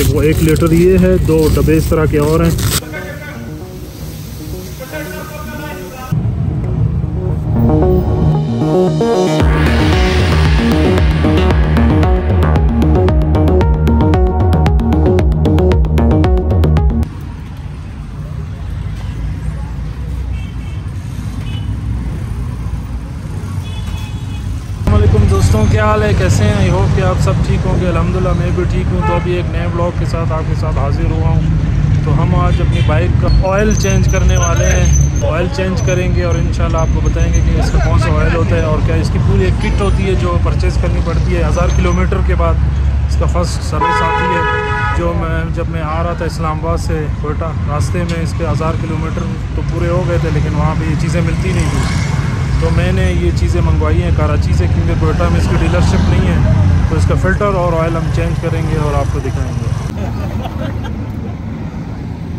ये वो एक लीटर ये है दो डब्बे इस तरह के और हैं। क्या हाल है, कैसे हैं? आई होप कि आप सब ठीक होंगे। अल्हम्दुलिल्लाह, मैं भी ठीक हूँ। तो अभी एक नए ब्लॉग के साथ आपके साथ हाजिर हुआ हूँ। तो हम आज अपनी बाइक का ऑयल चेंज करने वाले हैं। ऑयल चेंज करेंगे और इंशाल्लाह आपको बताएँगे कि इसका कौन सा ऑयल होता है और क्या इसकी पूरी एक किट होती है जो परचेज़ करनी पड़ती है। हज़ार किलोमीटर के बाद इसका फ़र्स्ट सर्विस आती है, जो मैं, जब मैं आ रहा था इस्लामाबाद से कोयटा, रास्ते में इस पर हज़ार किलोमीटर तो पूरे हो गए थे, लेकिन वहाँ पर ये चीज़ें मिलती नहीं थी। मैंने ये चीज़ें मंगवाई हैं कराची से, क्योंकि कोयटा में इसकी डीलरशिप नहीं है तो इसका फ़िल्टर और ऑयल हम चेंज करेंगे और आपको दिखाएँगे।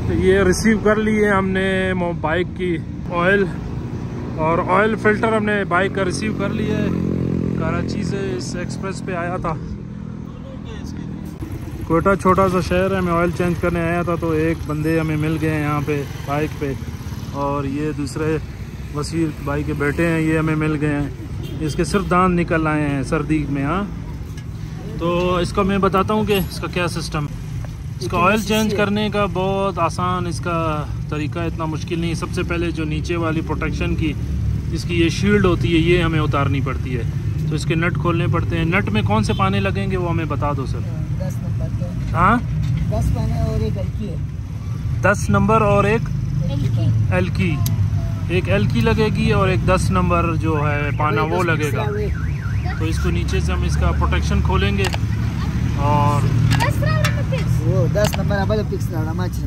तो ये रिसीव कर लिए हमने बाइक की ऑयल और ऑयल फ़िल्टर हमने बाइक का रिसीव कर लिया है। कराची से इस एक्सप्रेस पे आया था। कोयटा छोटा सा शहर है, मैं ऑयल चेंज करने आया था तो एक बंदे हमें मिल गए हैं यहाँ पे बाइक पे। और ये दूसरे वसीर भाई के बेटे हैं ये हमें मिल गए हैं। इसके सिर्फ़ दांत निकल आए हैं सर्दी में हाँ। तो इसका मैं बताता हूँ कि इसका क्या सिस्टम इसका ऑयल चेंज करने का बहुत आसान इसका तरीका इतना मुश्किल नहीं सबसे पहले जो नीचे वाली प्रोटेक्शन की इसकी ये शील्ड होती है ये हमें उतारनी पड़ती है। तो इसके नट खोलने पड़ते हैं। नट में कौन से पाने लगेंगे वो हमें बता दो सर। दस नंबर हाँ? दस पाने और एक हल्की है। दस नंबर और एक एल की एक एल की लगेगी और एक दस नंबर जो है पाना वो लगेगा। तो इसको नीचे से हम इसका प्रोटेक्शन खोलेंगे और वो दस नंबर माच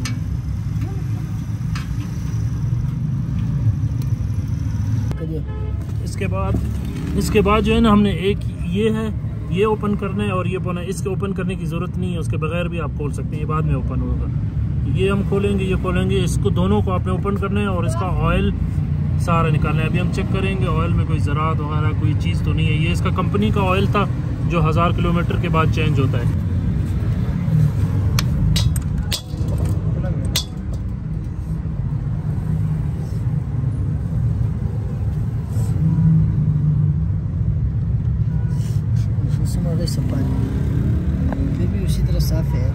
इसके बाद इसके बाद जो है ना हमने एक ये है ये ओपन करना है और ये ओपन है। इसके ओपन करने की ज़रूरत नहीं है उसके बगैर भी आप खोल सकते हैं ये बाद में ओपन होगा। ये हम खोलेंगे, ये खोलेंगे। इसको दोनों को आपने ओपन करना है और इसका ऑयल सारा निकालना है। अभी हम चेक करेंगे ऑयल में कोई ज़रात वगैरह, कोई चीज़ तो नहीं है। ये इसका कंपनी का ऑयल था जो हज़ार किलोमीटर के बाद चेंज होता है। उसी तरह साफ़ है।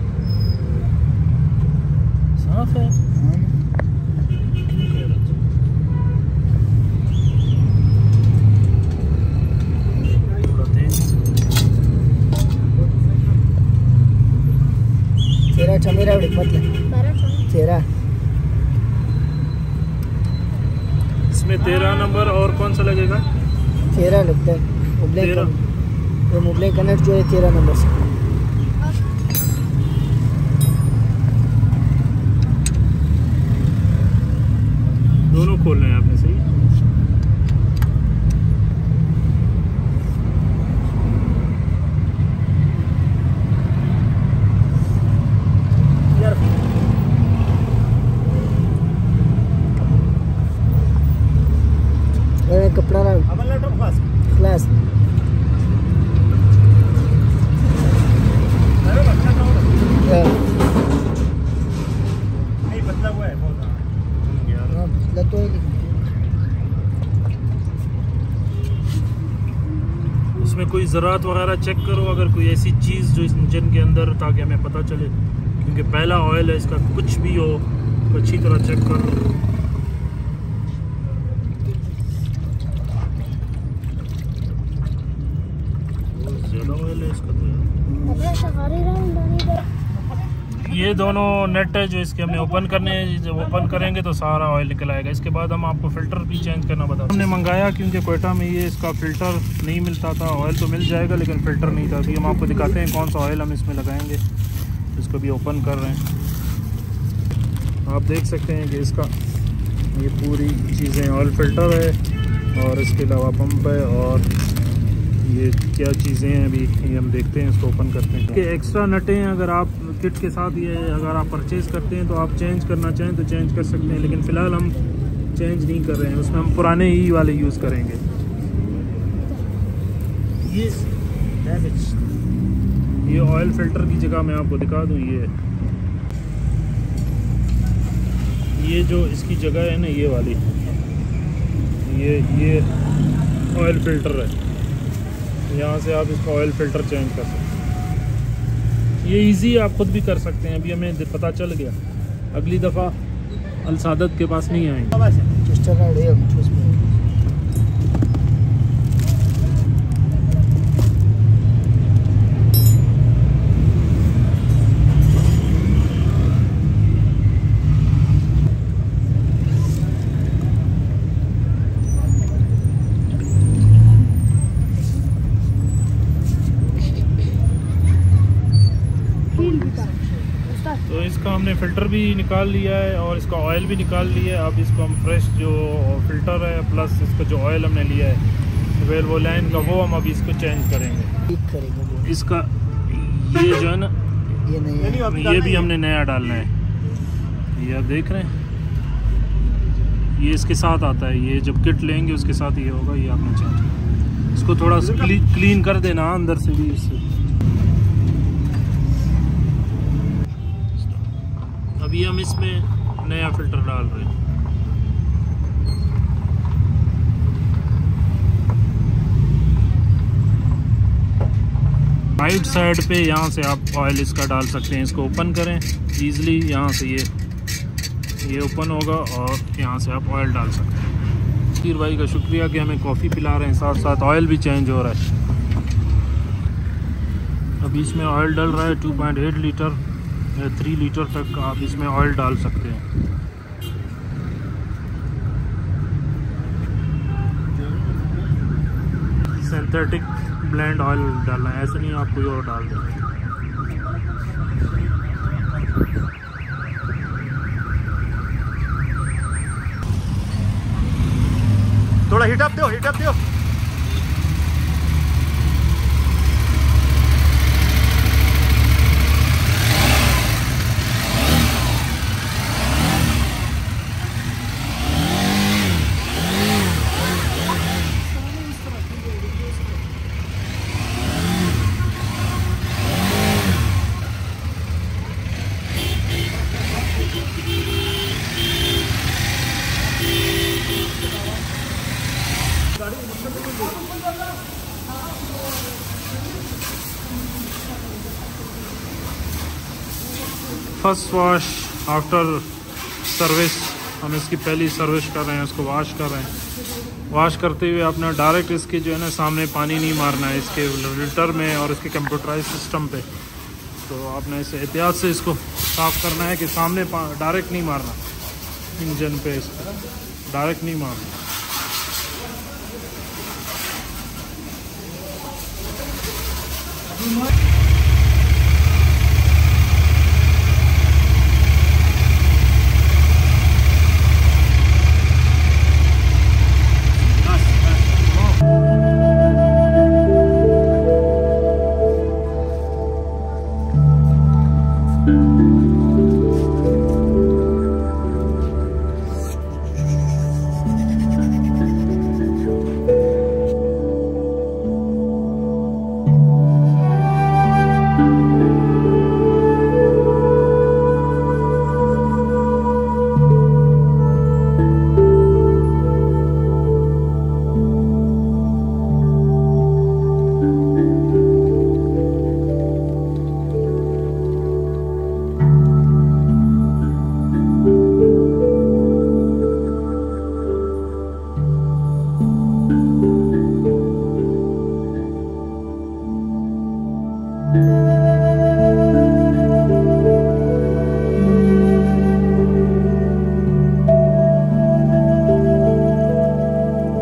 है हाँ। तेज तेरा चमेरा उड़े मतलब तेरा इसमें तेरह नंबर और कौन सा लगेगा? तेरा लगता है। मुबले तेरह। वो मुबले कनेक्ट जो है तेरह नंबर से दोनों खोलना है आपने सही अरे कपड़ा ना क्लास उसमें कोई ज़रात वगैरह चेक करो, अगर कोई ऐसी चीज़ जो इस इंजन के अंदर, ताकि हमें पता चले, क्योंकि पहला ऑयल है, इसका कुछ भी हो तो अच्छी तरह चेक कर लो बहुत ज़्यादा ऑयल है इसका तो यार। ये दोनों नेट है जो इसके हमने ओपन करने हैं। जब ओपन करेंगे तो सारा ऑयल निकल आएगा। इसके बाद हम आपको फ़िल्टर भी चेंज करना बता हमने मंगाया क्योंकि कोयटा में ये इसका फ़िल्टर नहीं मिलता था। ऑयल तो मिल जाएगा, लेकिन फ़िल्टर नहीं था। हम आपको दिखाते हैं कौन सा ऑयल हम इसमें लगाएँगे। इसको भी ओपन कर रहे हैं। आप देख सकते हैं कि इसका ये पूरी चीज़ें ऑयल फ़िल्टर है और इसके अलावा पंप है और ये क्या चीज़ें हैं अभी? ये हम देखते हैं, इसको ओपन करते हैं। कि एक्स्ट्रा नटें अगर आप किट के साथ ये अगर आप परचेज़ करते हैं तो आप चेंज करना चाहें तो चेंज कर सकते हैं, लेकिन फ़िलहाल हम चेंज नहीं कर रहे हैं। उसमें हम पुराने ही वाले यूज़ करेंगे। ये ये ऑयल फ़िल्टर की जगह मैं आपको दिखा दूँ, ये। ये जो इसकी जगह है ना, ये वाली। ये ये ऑयल फ़िल्टर है। यहाँ से आप इसका ऑयल फ़िल्टर चेंज कर सकते हैं। ये इजी आप ख़ुद भी कर सकते हैं, अभी हमें पता चल गया। अगली दफ़ा अलसादत के पास नहीं आएँगे तो इसका हमने फ़िल्टर भी निकाल लिया है और इसका ऑयल भी निकाल लिया है। अब इसको हम फ्रेश जो फ़िल्टर है प्लस इसका जो ऑयल हमने लिया है वेल वो लाइन का वो हम अभी इसको चेंज करेंगे। इसका ये जो है ना ये नहीं ये भी हमने नया डालना है। ये आप देख रहे हैं। ये इसके साथ आता है। ये जब किट लेंगे उसके साथ ये होगा ये आपने चेंज इसको थोड़ा क्लीन कर देना अंदर से भी इससे अभी हम इसमें नया फ़िल्टर डाल रहे हैं। राइट साइड पे यहाँ से आप ऑयल इसका डाल सकते हैं। इसको ओपन करें। ईज़िली यहाँ से ये ये ओपन होगा और यहाँ से आप ऑयल डाल सकते हैं। शीर भाई का शुक्रिया कि हमें कॉफ़ी पिला रहे हैं। साथ साथ ऑयल भी चेंज हो रहा है। अभी इसमें ऑयल डल रहा है। 2.8 लीटर थ्री लीटर तक आप इसमें ऑयल डाल सकते हैं। सिंथेटिक ब्लेंड ऑयल डालना है, ऐसे नहीं आप कोई और डाल दें। थोड़ा हीटअप दो हीटअप दो फ़र्स्ट वॉश आफ्टर सर्विस हम इसकी पहली सर्विस कर रहे हैं उसको वॉश कर रहे हैं। वॉश करते हुए आपने डायरेक्ट इसके जो है ना सामने पानी नहीं मारना है, इसके लिटर में और इसके कंप्यूटराइज सिस्टम पे। तो आपने इसे एहतियात से इसको साफ़ करना है कि सामने डायरेक्ट नहीं मारना। इंजन पे इसको डायरेक्ट नहीं मारना। vui mới